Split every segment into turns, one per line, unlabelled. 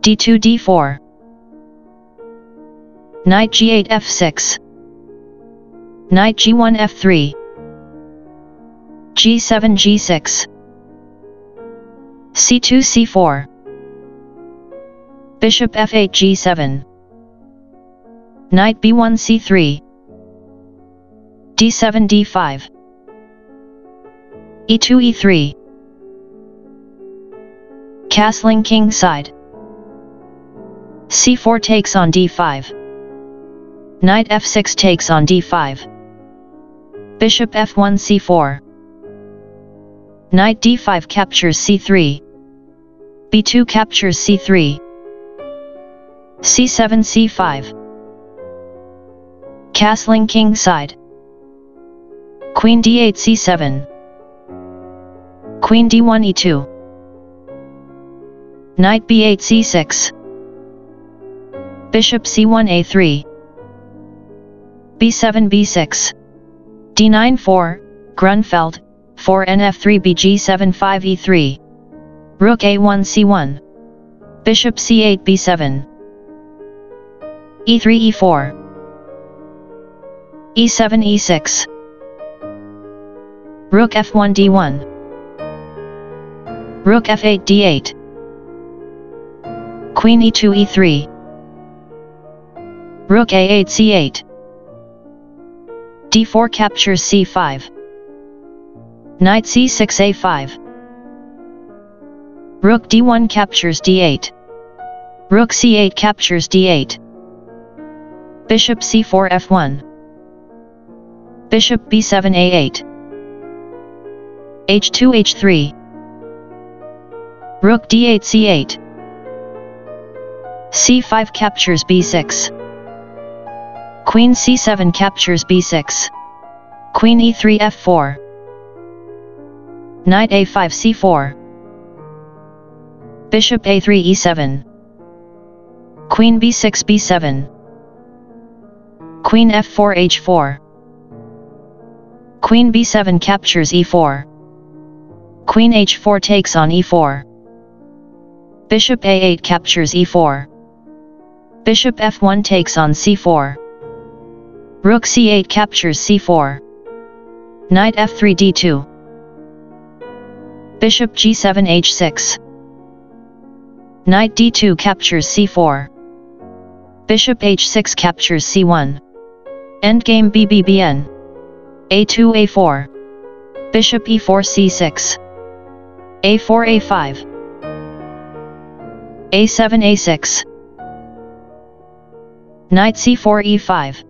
d2 d4 Knight g8 f6 Knight g1 f3 g7 g6 c2 c4 Bishop f8 g7 Knight b1 c3 d7 d5 e2 e3 Castling king side c4 takes on d5 Knight f6 takes on d5 Bishop f1 c4 Knight d5 captures c3 b2 captures c3 c7 c5 Castling king side Queen d8 c7 Queen d1 e2 Knight b8 c6 Bishop c1 a3 b7 b6 d9 4 Grunfeld 4 nf3 bg7 5 e3 Rook a1 c1 Bishop c8 b7 e3 e4 e7 e6 Rook f1 d1 Rook f8 d8 Queen e2 e3 Rook a8 c8 d4 captures c5 Knight c6 a5 Rook d1 captures d8 Rook c8 captures d8 Bishop c4 f1 Bishop b7 a8 h2 h3 Rook d8 c8 c5 captures b6 Queen c7 captures b6 Queen e3 f4 Knight a5 c4 Bishop a3 e7 Queen b6 b7 Queen f4 h4 Queen b7 captures e4 Queen h4 takes on e4 Bishop a8 captures e4 Bishop f1 takes on c4 Rook c8 captures c4 Knight f3 d2 Bishop g7 h6 Knight d2 captures c4 Bishop h6 captures c1 Endgame BBBN a2 a4 Bishop e4 c6 a4 a5 a7 a6 Knight c4 e5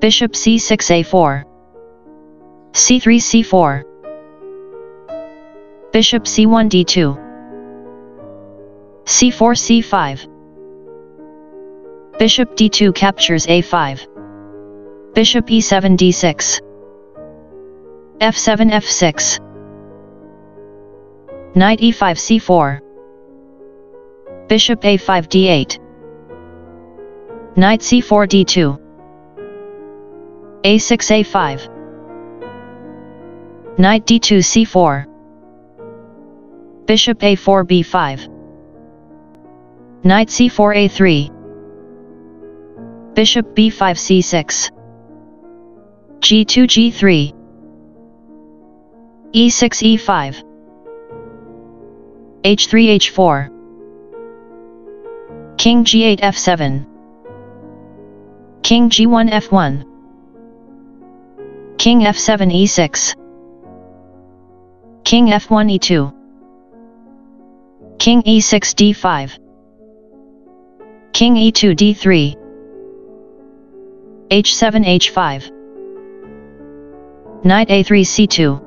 Bishop c6 a4 c3 c4 Bishop c1 d2 c4 c5 Bishop d2 captures a5 Bishop e7 d6 f7 f6 Knight e5 c4 Bishop a5 d8 Knight c4 d2 a6 a5 Knight d2 c4 Bishop a4 b5 Knight c4 a3 Bishop b5 c6 g2 g3 e6 e5 h3 h4 King g8 f7 King g1 f1 King f7 e6 King f1 e2 King e6 d5 King e2 d3 h7 h5 Knight a3 c2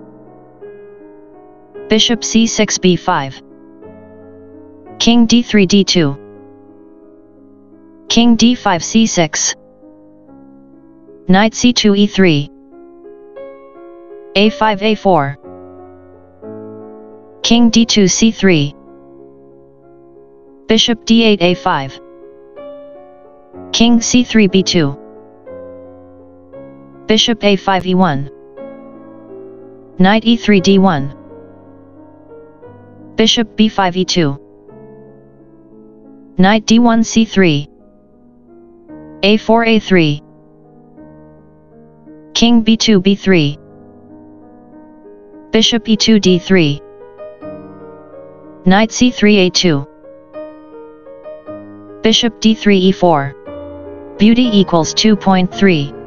Bishop c6 b5 King d3 d2 King d5 c6 Knight c2 e3 a5 a4 King d2 c3 Bishop d8 a5 King c3 b2 Bishop a5 e1 Knight e3 d1 Bishop b5 e2 Knight d1 c3 a4 a3 King b2 b3 Bishop e2 d3 Knight c3 a2 Bishop d3 e4 Beauty equals 2.3